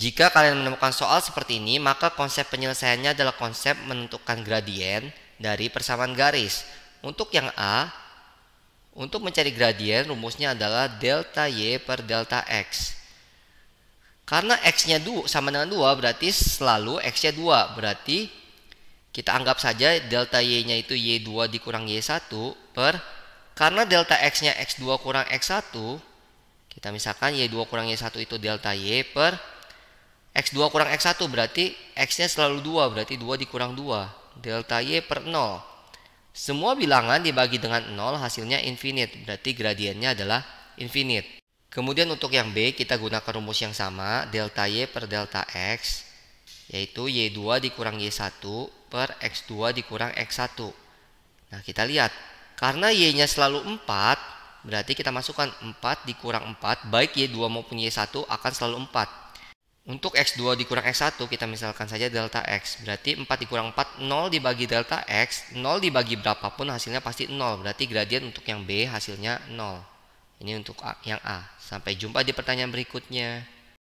Jika kalian menemukan soal seperti ini, maka konsep penyelesaiannya adalah konsep menentukan gradien dari persamaan garis. Untuk yang A, untuk mencari gradien rumusnya adalah delta Y per delta X. Karena X-nya sama dengan 2 berarti selalu X-nya 2. Berarti kita anggap saja delta Y-nya itu Y2 dikurang Y1 per karena delta X-nya X2 kurang X1 kita misalkan Y2 kurang Y1 itu delta Y per X2 kurang X1 berarti X-nya selalu 2 berarti 2 dikurang 2 delta Y per 0 semua bilangan dibagi dengan 0 hasilnya infinite berarti gradiennya adalah infinite kemudian untuk yang B kita gunakan rumus yang sama delta Y per delta X yaitu Y2 dikurang Y1 per X2 dikurang X1. Nah, kita lihat. Karena Y-nya selalu 4, berarti kita masukkan 4 dikurang 4, baik Y2 maupun Y1 akan selalu 4. Untuk X2 dikurang X1, kita misalkan saja delta X. Berarti 4 dikurang 4, 0 dibagi delta X, 0 dibagi berapapun hasilnya pasti 0. Berarti gradien untuk yang B hasilnya 0. Ini untuk yang A. Sampai jumpa di pertanyaan berikutnya.